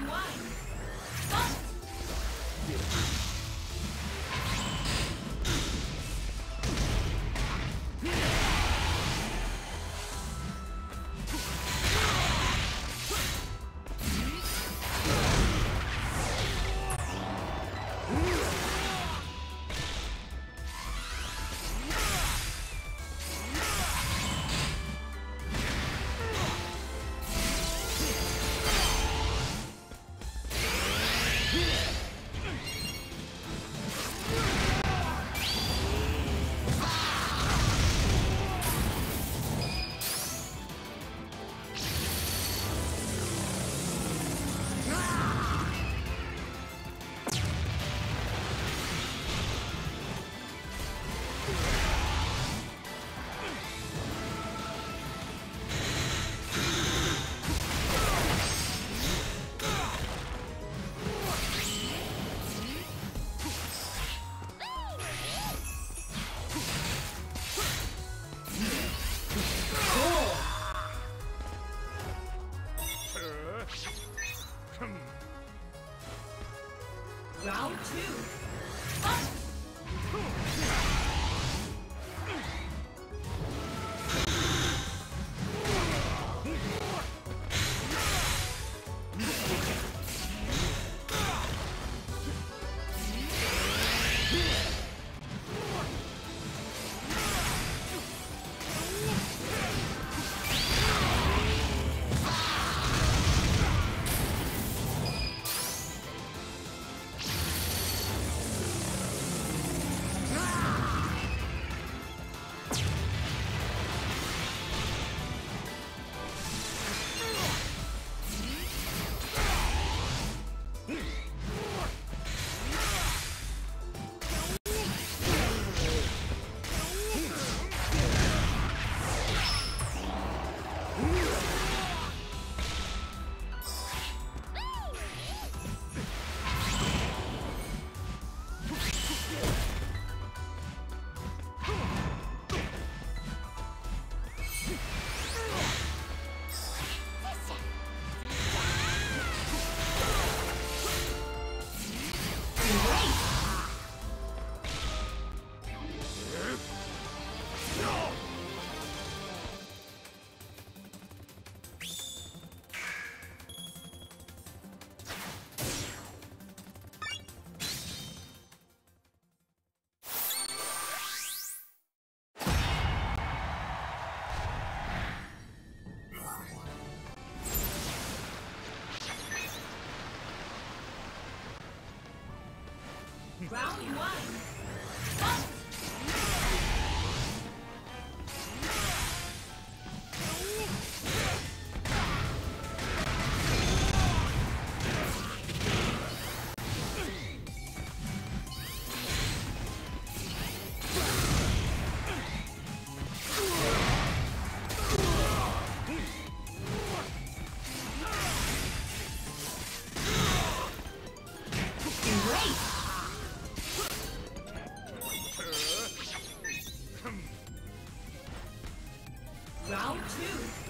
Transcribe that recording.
Round one. Round two. Fight! Round one. Fight! Round two.